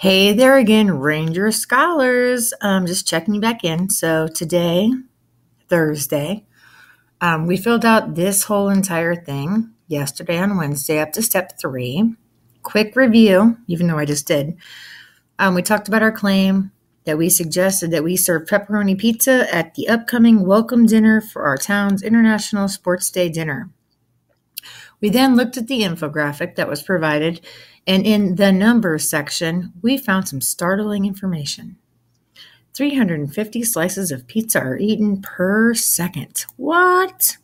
Hey there again, Ranger Scholars. Um, just checking you back in. So today, Thursday, um, we filled out this whole entire thing yesterday on Wednesday up to step three. Quick review, even though I just did. Um, we talked about our claim that we suggested that we serve pepperoni pizza at the upcoming welcome dinner for our town's International Sports Day dinner. We then looked at the infographic that was provided, and in the numbers section, we found some startling information. 350 slices of pizza are eaten per second. What?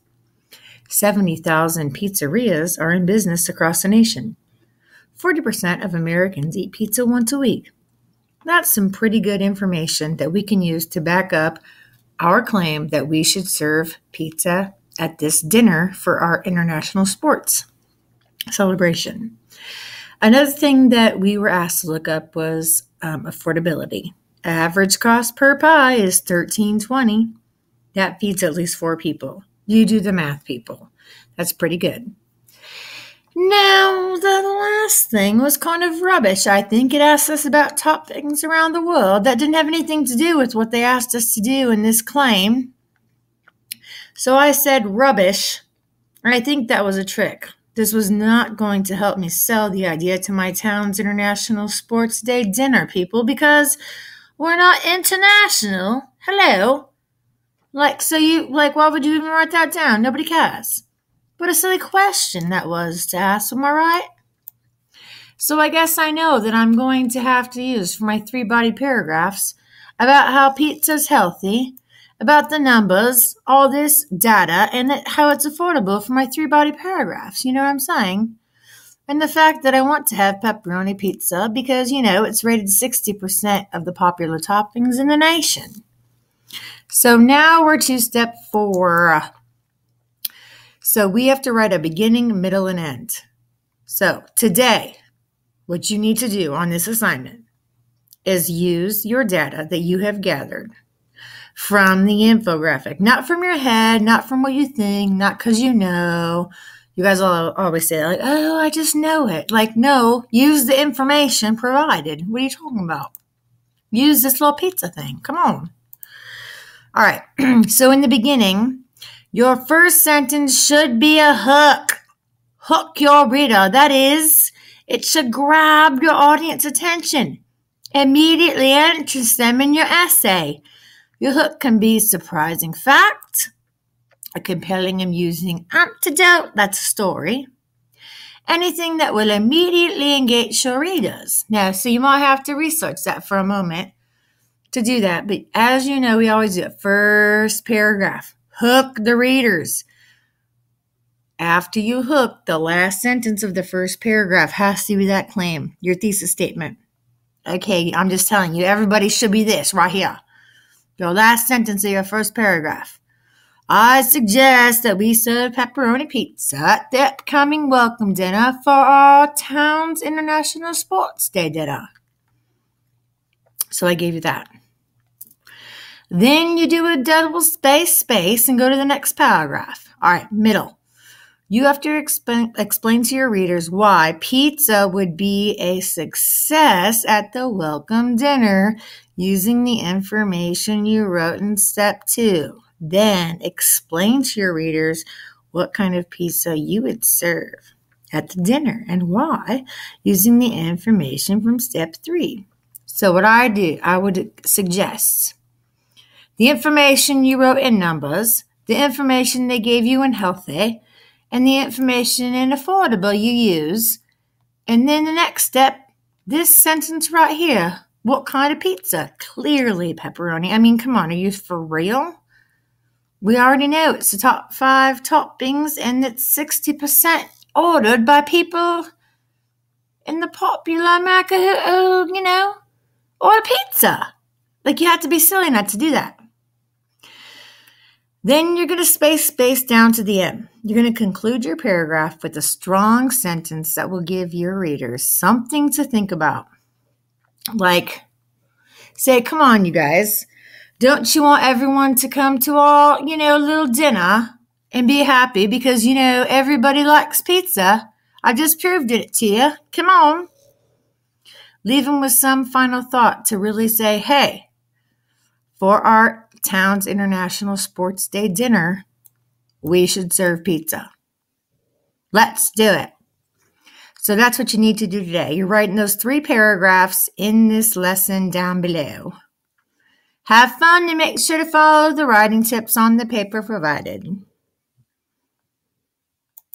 70,000 pizzerias are in business across the nation. 40% of Americans eat pizza once a week. That's some pretty good information that we can use to back up our claim that we should serve pizza at this dinner for our international sports celebration. Another thing that we were asked to look up was um, affordability. Average cost per pie is thirteen twenty. That feeds at least four people. You do the math, people. That's pretty good. Now, the last thing was kind of rubbish. I think it asked us about top things around the world that didn't have anything to do with what they asked us to do in this claim. So I said rubbish. And I think that was a trick. This was not going to help me sell the idea to my town's International Sports Day dinner people because we're not international. Hello. Like, so you, like, why would you even write that down? Nobody cares. What a silly question that was to ask, am I right? So I guess I know that I'm going to have to use for my three body paragraphs about how pizza's healthy about the numbers, all this data, and how it's affordable for my three body paragraphs. You know what I'm saying? And the fact that I want to have pepperoni pizza because, you know, it's rated 60% of the popular toppings in the nation. So now we're to step four. So we have to write a beginning, middle, and end. So today, what you need to do on this assignment is use your data that you have gathered from the infographic, not from your head, not from what you think, not because you know. You guys all always say, like, oh, I just know it. Like, no, use the information provided. What are you talking about? Use this little pizza thing. Come on. All right. so, in the beginning, your first sentence should be a hook. Hook your reader. That is, it should grab your audience attention. Immediately interest them in your essay. Your hook can be surprising fact, a compelling amusing anecdote, that's a story, anything that will immediately engage your readers. Now, so you might have to research that for a moment to do that, but as you know, we always do it first paragraph. Hook the readers. After you hook, the last sentence of the first paragraph has to be that claim, your thesis statement. Okay, I'm just telling you, everybody should be this right here your last sentence of your first paragraph. I suggest that we serve pepperoni pizza at the upcoming welcome dinner for our town's International Sports Day dinner. So I gave you that. Then you do a double space, space, and go to the next paragraph. All right, middle. You have to explain, explain to your readers why pizza would be a success at the welcome dinner using the information you wrote in step two. Then explain to your readers what kind of pizza you would serve at the dinner and why using the information from step three. So, what I do, I would suggest the information you wrote in numbers, the information they gave you in healthy, and the information and affordable you use. And then the next step, this sentence right here what kind of pizza? Clearly pepperoni. I mean, come on, are you for real? We already know it's the top five toppings and it's 60% ordered by people in the popular America who, you know, order pizza. Like, you have to be silly not to do that. Then you're going to space space down to the end. You're going to conclude your paragraph with a strong sentence that will give your readers something to think about like say, come on, you guys. Don't you want everyone to come to our, you know, little dinner and be happy because, you know, everybody likes pizza? I just proved it to you. Come on. Leave them with some final thought to really say, hey, for our town's International Sports Day dinner, we should serve pizza. Let's do it. So that's what you need to do today. You're writing those three paragraphs in this lesson down below. Have fun and make sure to follow the writing tips on the paper provided.